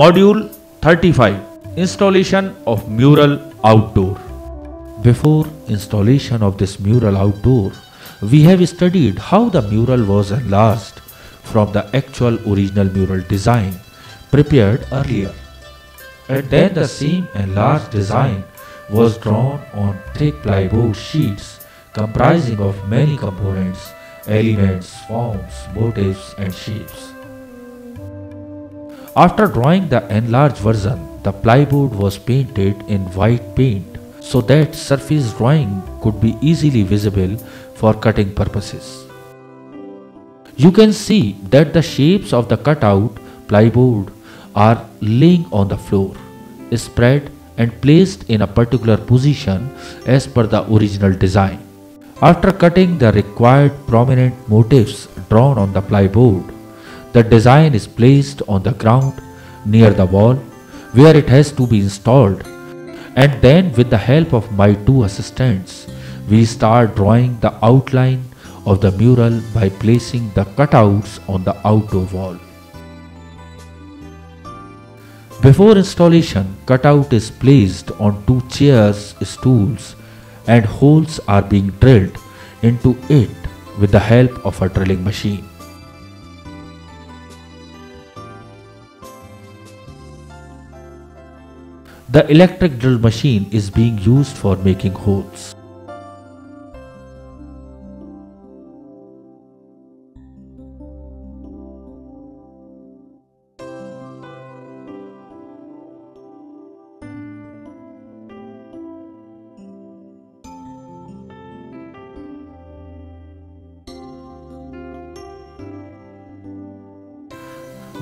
Module 35 Installation of Mural Outdoor Before installation of this mural outdoor, we have studied how the mural was enlarged from the actual original mural design prepared earlier. And then the same enlarged design was drawn on thick plywood sheets comprising of many components, elements, forms, motifs and shapes. After drawing the enlarged version, the plywood was painted in white paint so that surface drawing could be easily visible for cutting purposes. You can see that the shapes of the cutout plywood are laying on the floor, spread and placed in a particular position as per the original design. After cutting the required prominent motifs drawn on the plywood, the design is placed on the ground near the wall where it has to be installed and then with the help of my two assistants we start drawing the outline of the mural by placing the cutouts on the outdoor wall. Before installation, cutout is placed on two chairs, stools and holes are being drilled into it with the help of a drilling machine. The electric drill machine is being used for making holes.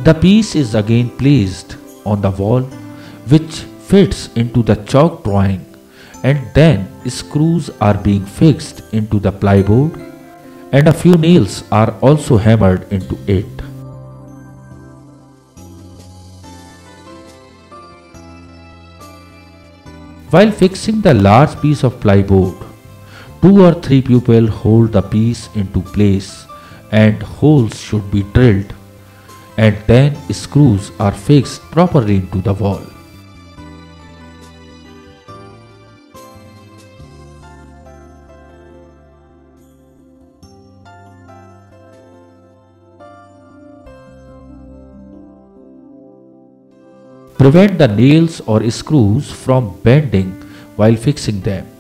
The piece is again placed on the wall which fits into the chalk drawing and then screws are being fixed into the plywood and a few nails are also hammered into it. While fixing the large piece of plywood, two or three people hold the piece into place and holes should be drilled and then screws are fixed properly into the wall. Prevent the nails or screws from bending while fixing them.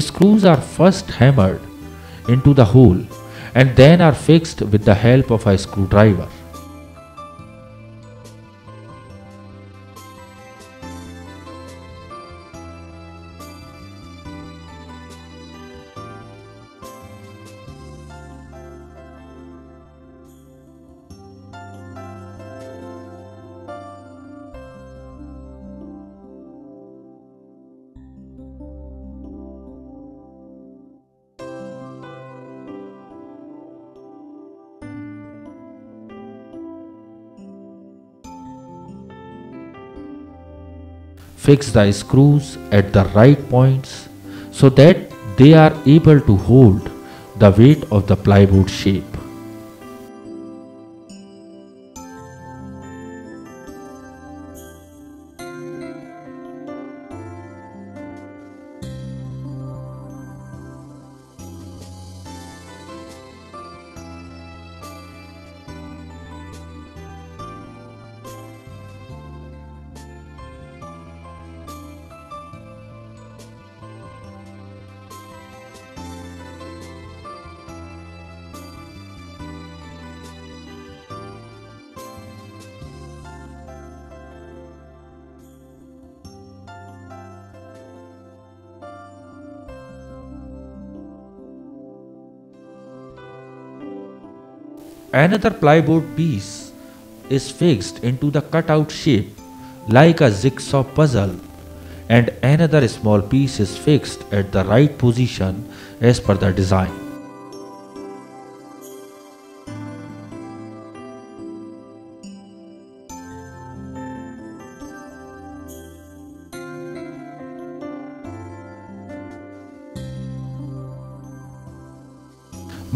Screws are first hammered into the hole and then are fixed with the help of a screwdriver. Fix the screws at the right points so that they are able to hold the weight of the plywood shape. Another plywood piece is fixed into the cutout shape like a jigsaw puzzle and another small piece is fixed at the right position as per the design.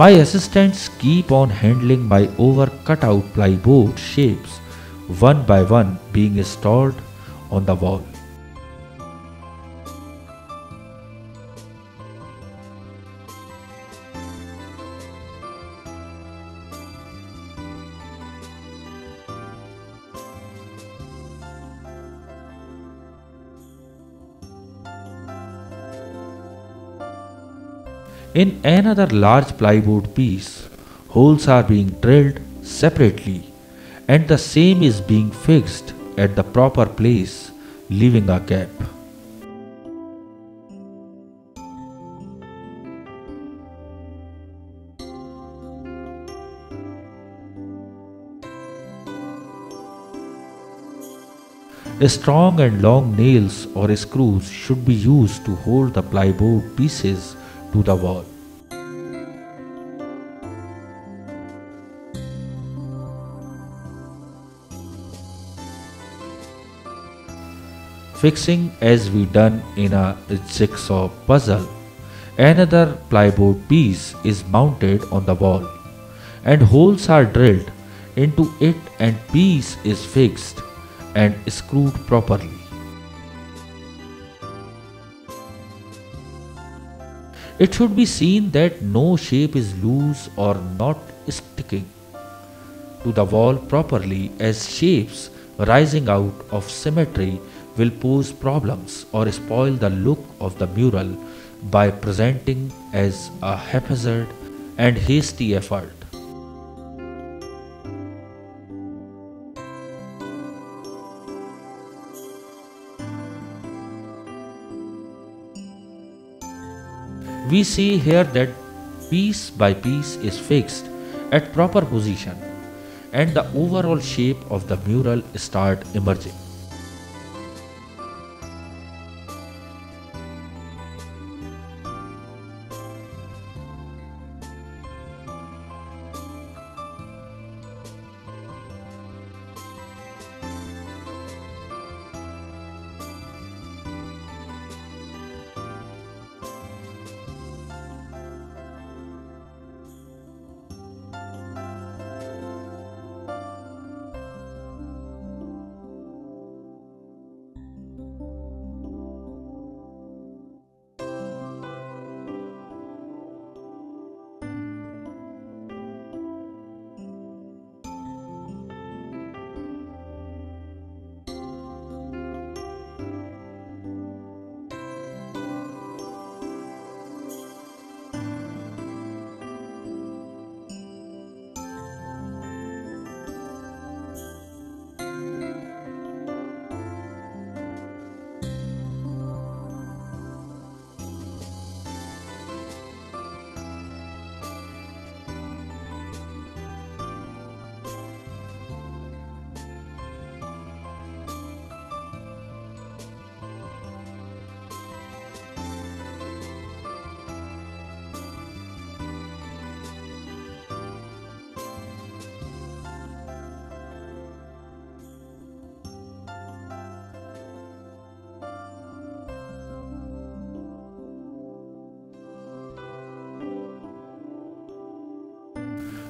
My assistants keep on handling my over cut out plyboard shapes one by one being installed on the wall. In another large plywood piece, holes are being drilled separately and the same is being fixed at the proper place, leaving a gap. Strong and long nails or screws should be used to hold the plywood pieces to the wall. Fixing as we done in a jigsaw puzzle, another plywood piece is mounted on the wall and holes are drilled into it and piece is fixed and screwed properly. It should be seen that no shape is loose or not sticking to the wall properly as shapes rising out of symmetry will pose problems or spoil the look of the mural by presenting as a haphazard and hasty effort. We see here that piece by piece is fixed at proper position and the overall shape of the mural start emerging.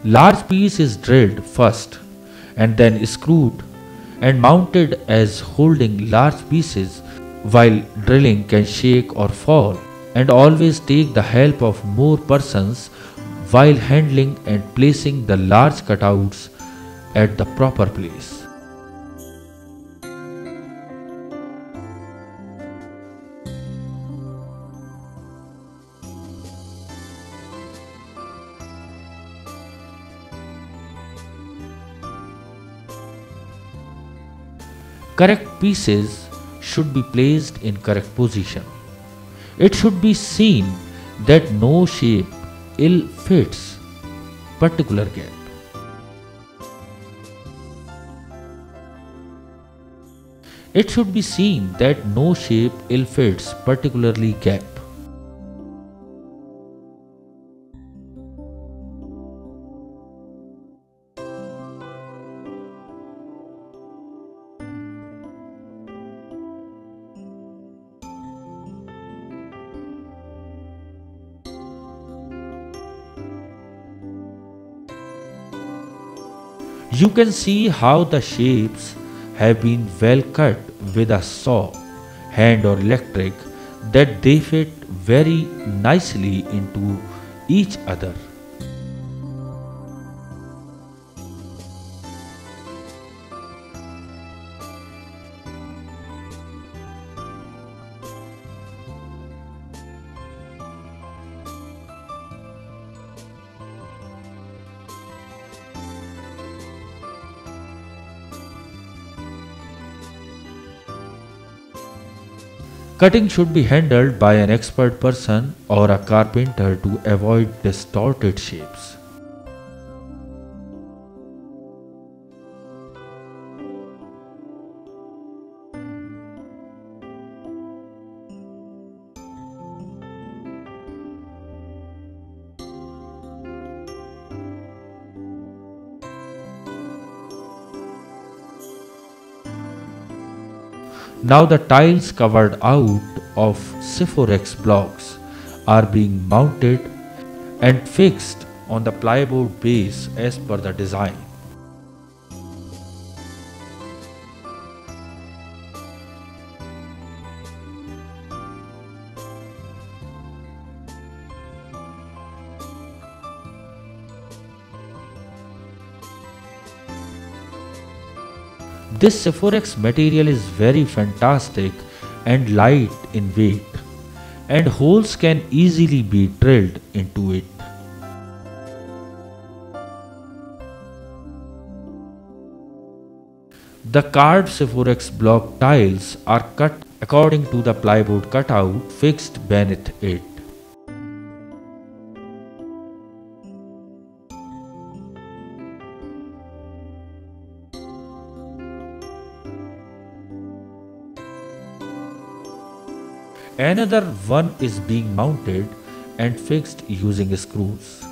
Large piece is drilled first and then screwed and mounted as holding large pieces while drilling can shake or fall and always take the help of more persons while handling and placing the large cutouts at the proper place. Correct pieces should be placed in correct position. It should be seen that no shape ill fits particular gap. It should be seen that no shape ill fits particularly gap. You can see how the shapes have been well cut with a saw, hand or electric, that they fit very nicely into each other. Cutting should be handled by an expert person or a carpenter to avoid distorted shapes. Now the tiles covered out of Siporex blocks are being mounted and fixed on the plywood base as per the design. This Siporex material is very fantastic and light in weight and holes can easily be drilled into it. The carved Siporex block tiles are cut according to the plywood cutout fixed beneath it. Another one is being mounted and fixed using screws.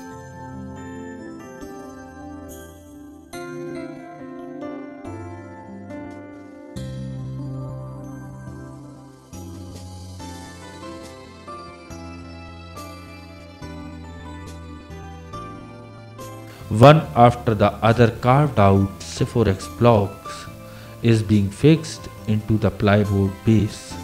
One after the other carved out Siporex blocks is being fixed into the plywood base.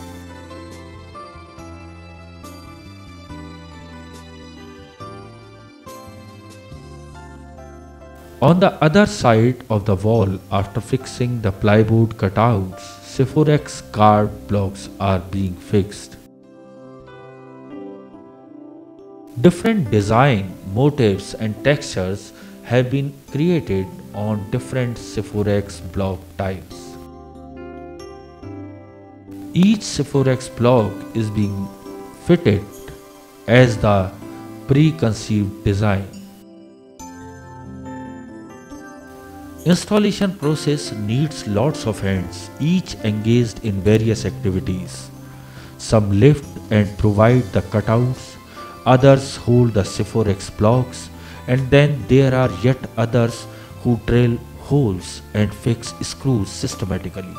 On the other side of the wall, after fixing the plywood cutouts, Siporex carved blocks are being fixed. Different design, motifs and textures have been created on different Siporex block types. Each Siporex block is being fitted as the preconceived design. Installation process needs lots of hands, each engaged in various activities. Some lift and provide the cutouts, others hold the Siporex blocks, and then there are yet others who drill holes and fix screws systematically.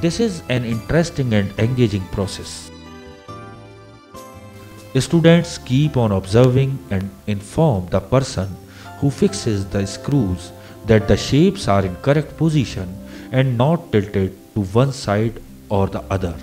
This is an interesting and engaging process. Students keep on observing and inform the person who fixes the screws that the shapes are in correct position and not tilted to one side or the other.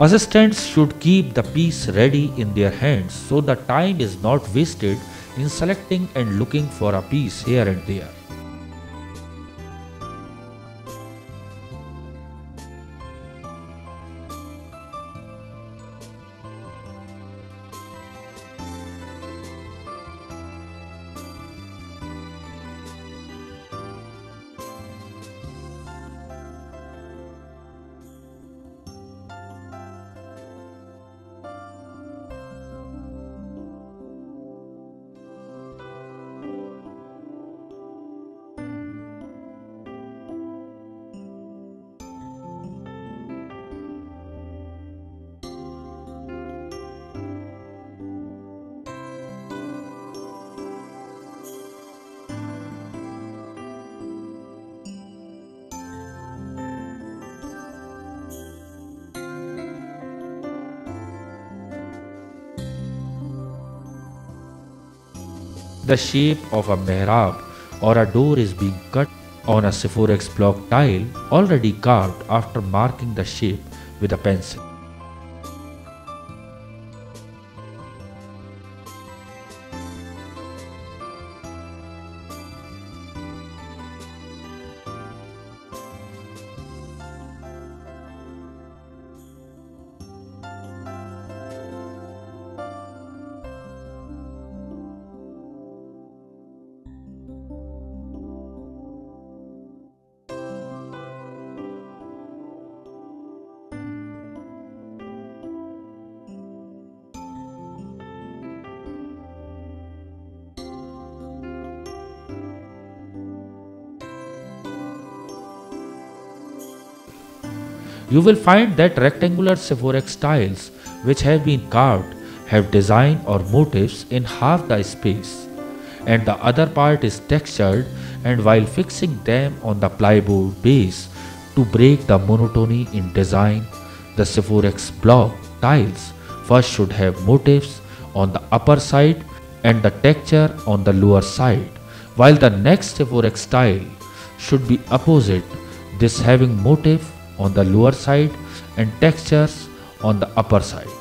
Assistants should keep the piece ready in their hands so the time is not wasted in selecting and looking for a piece here and there. The shape of a mihrab or a door is being cut on a Siporex block tile already carved after marking the shape with a pencil. You will find that rectangular Siporex tiles which have been carved have design or motifs in half the space. And the other part is textured and while fixing them on the plywood base to break the monotony in design, the Siporex block tiles first should have motifs on the upper side and the texture on the lower side, while the next Siporex tile should be opposite, this having motif on the lower side and textures on the upper side.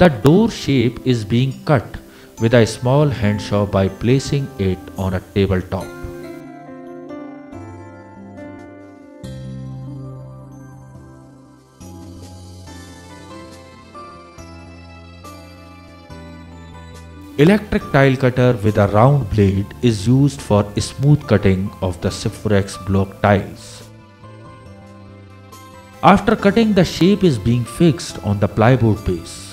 The door shape is being cut with a small hand saw by placing it on a tabletop. Electric tile cutter with a round blade is used for smooth cutting of the Siporex block tiles. After cutting the shape is being fixed on the plywood base.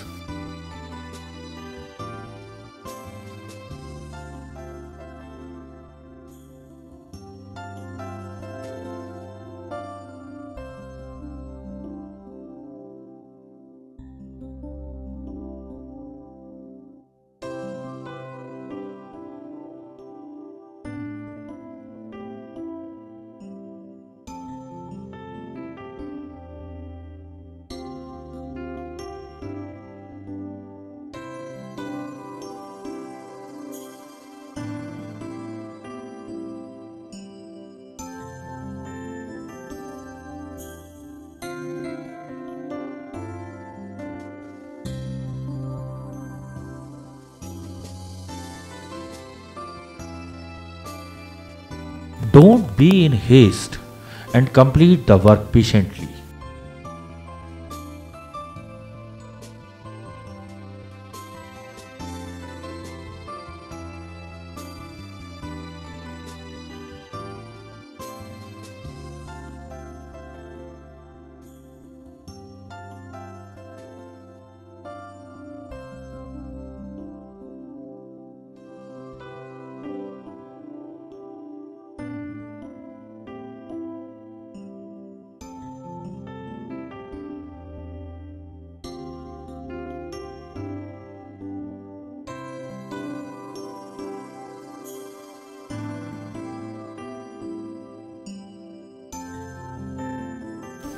Don't be in haste and complete the work patiently.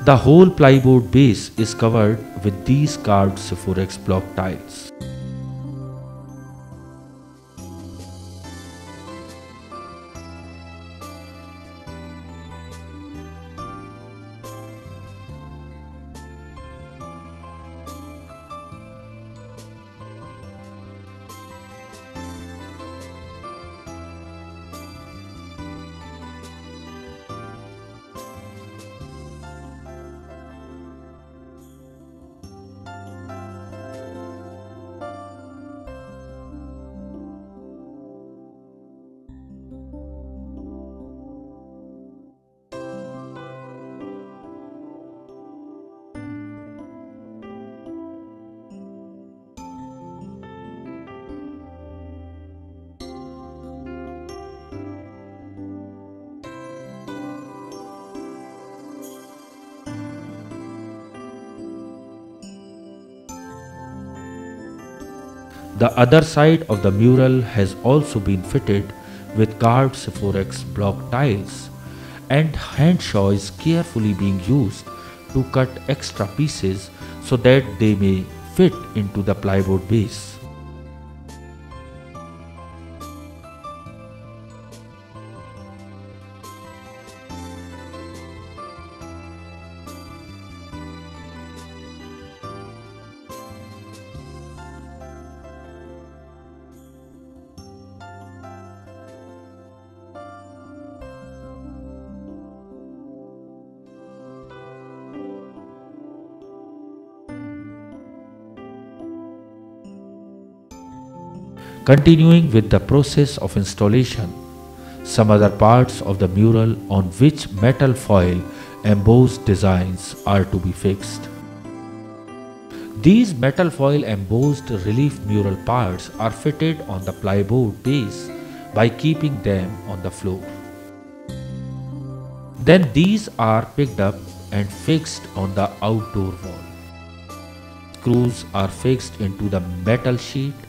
The whole plywood base is covered with these carved Siporex block tiles. The other side of the mural has also been fitted with carved Siporex block tiles and hand saw is carefully being used to cut extra pieces so that they may fit into the plywood base. Continuing with the process of installation, some other parts of the mural on which metal foil embossed designs are to be fixed. These metal foil embossed relief mural parts are fitted on the plywood base by keeping them on the floor. Then these are picked up and fixed on the outdoor wall. Screws are fixed into the metal sheet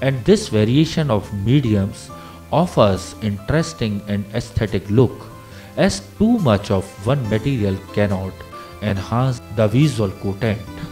and this variation of mediums offers interesting and aesthetic look as too much of one material cannot enhance the visual content.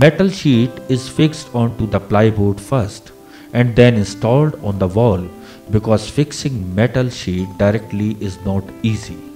Metal sheet is fixed onto the plywood first and then installed on the wall because fixing metal sheet directly is not easy.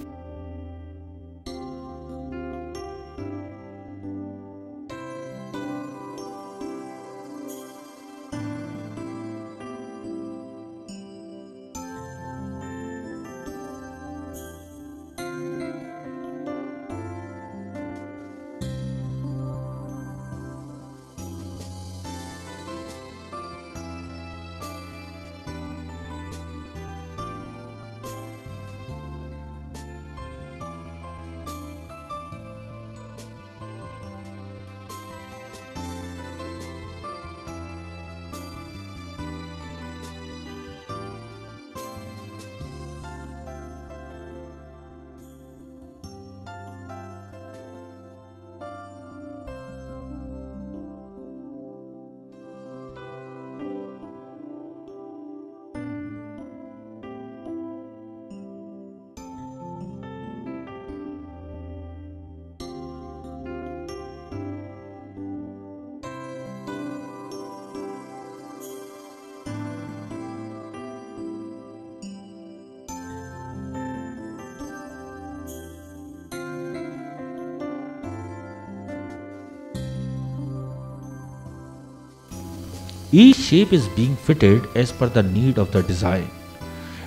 Each shape is being fitted as per the need of the design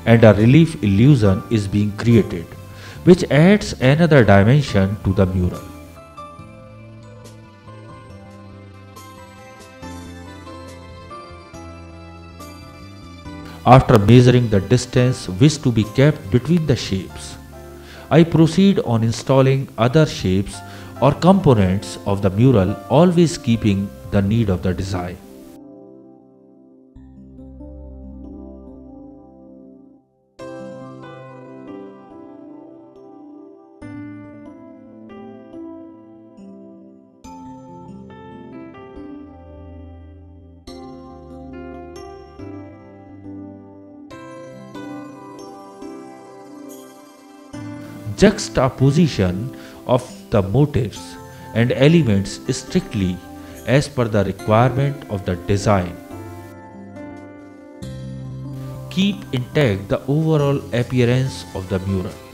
and a relief illusion is being created which adds another dimension to the mural. After measuring the distance wished to be kept between the shapes, I proceed on installing other shapes or components of the mural always keeping the need of the design. Juxtaposition of the motifs and elements strictly as per the requirement of the design. Keep intact the overall appearance of the mural.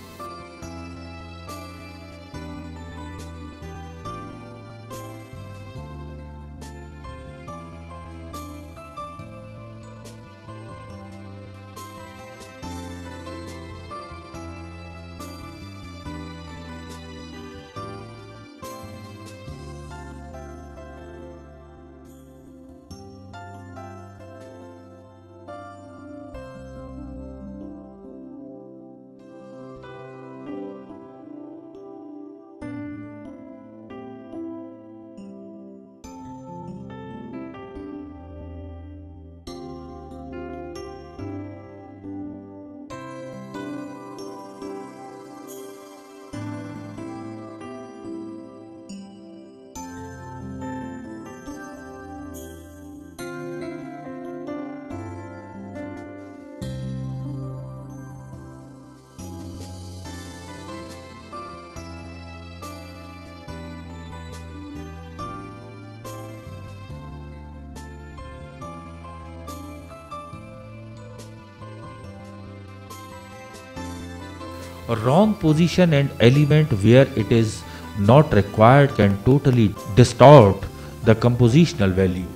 Wrong position and element where it is not required can totally distort the compositional value.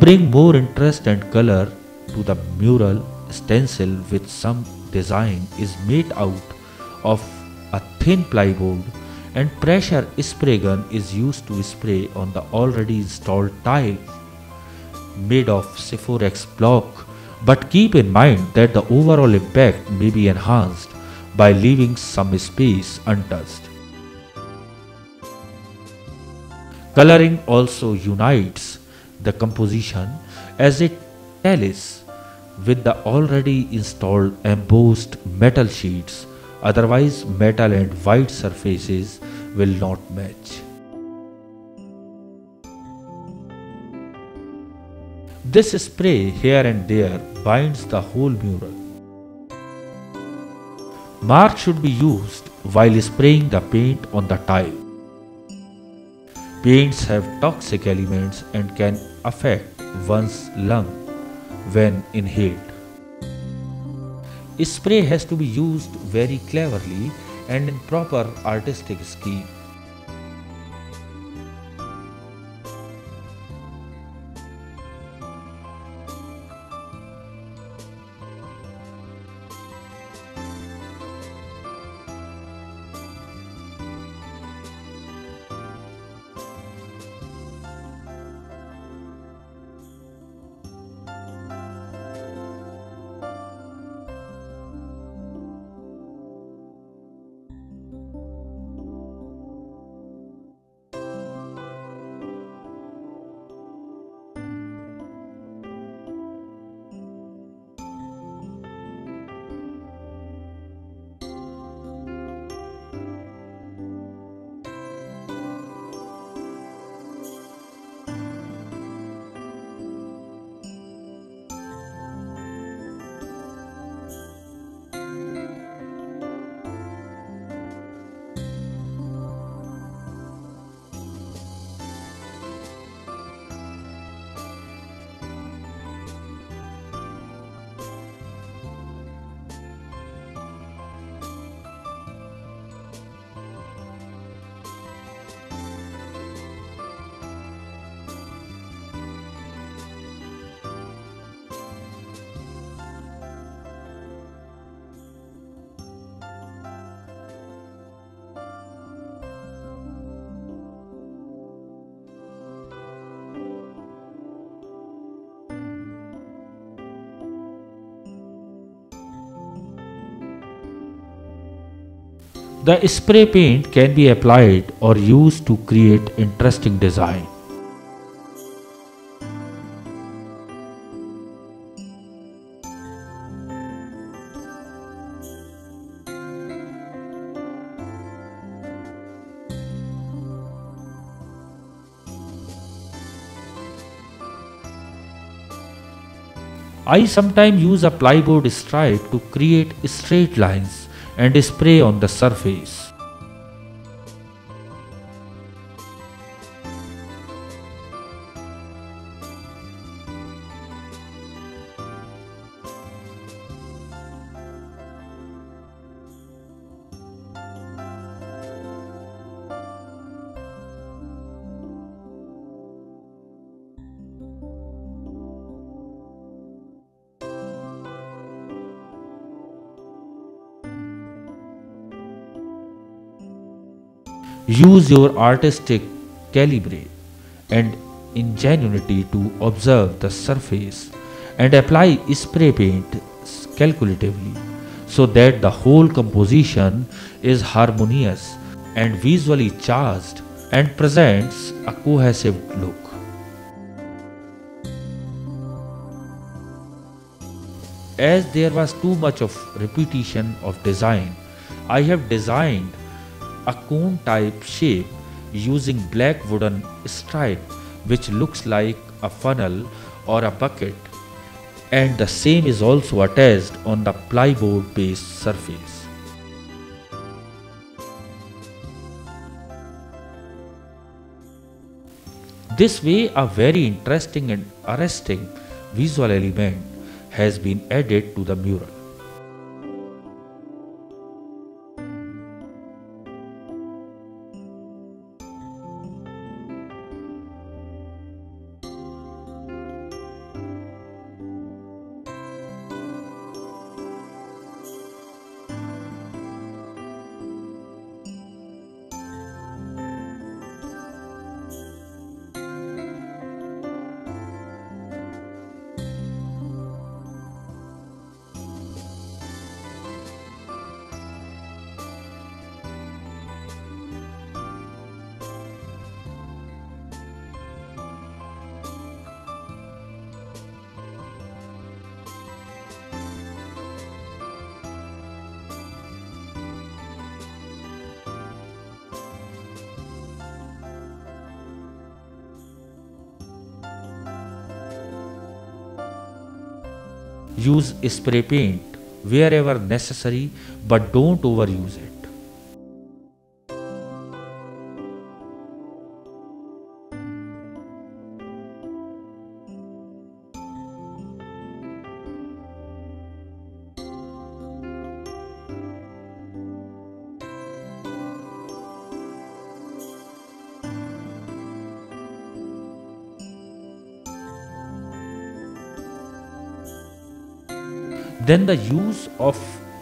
Bring more interest and color to the mural stencil with some design is made out of a thin plywood and pressure spray gun is used to spray on the already installed tile made of Siporex block but keep in mind that the overall impact may be enhanced by leaving some space untouched. Coloring also unites the composition as it tallies with the already installed embossed metal sheets otherwise metal and white surfaces will not match. This spray here and there binds the whole mural. Mark should be used while spraying the paint on the tile. Paints have toxic elements and can affect one's lung when inhaled. Spray has to be used very cleverly and in proper artistic scheme. The spray paint can be applied or used to create interesting design. I sometimes use a plywood stripe to create straight lines and spray on the surface. Use your artistic calibre and ingenuity to observe the surface and apply spray paint calculatively so that the whole composition is harmonious and visually charged and presents a cohesive look. as there was too much of repetition of design, I have designed a cone type shape using black wooden stripe which looks like a funnel or a bucket and the same is also attached on the plywood based surface. This way a very interesting and arresting visual element has been added to the mural. Use spray paint wherever necessary but don't overuse it. Then the use of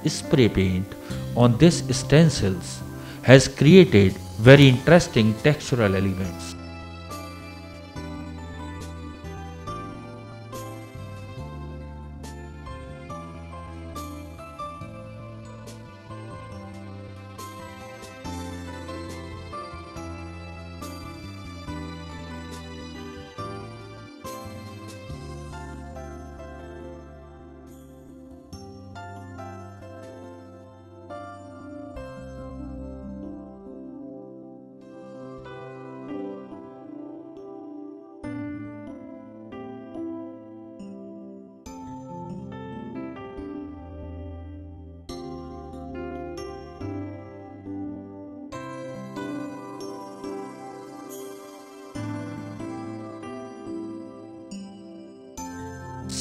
spray paint on these stencils has created very interesting textural elements.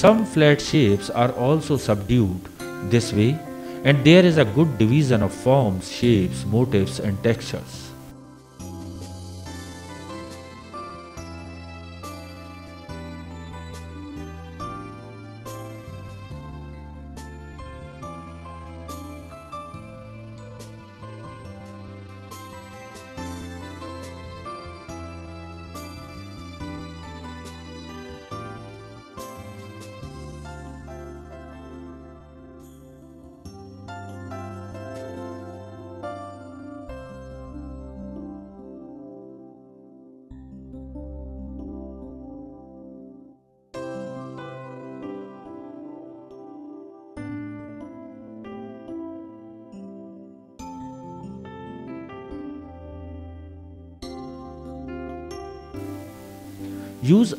Some flat shapes are also subdued this way and there is a good division of forms, shapes, motifs and textures.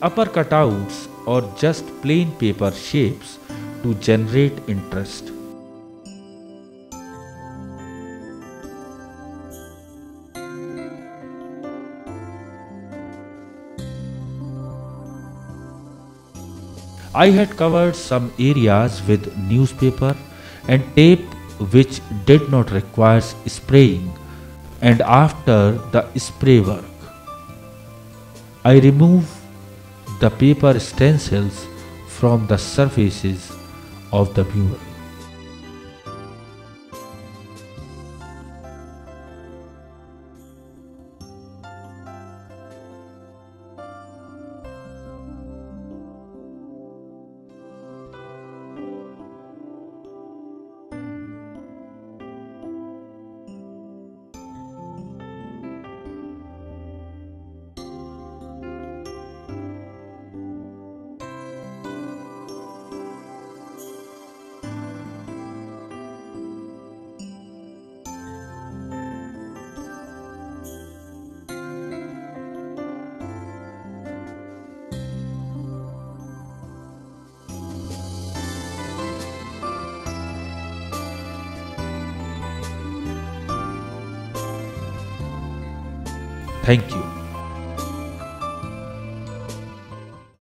Upper cutouts or just plain paper shapes to generate interest. I had covered some areas with newspaper and tape which did not require spraying and after the spray work I remove the paper stencils from the surfaces of the mural. Thank you.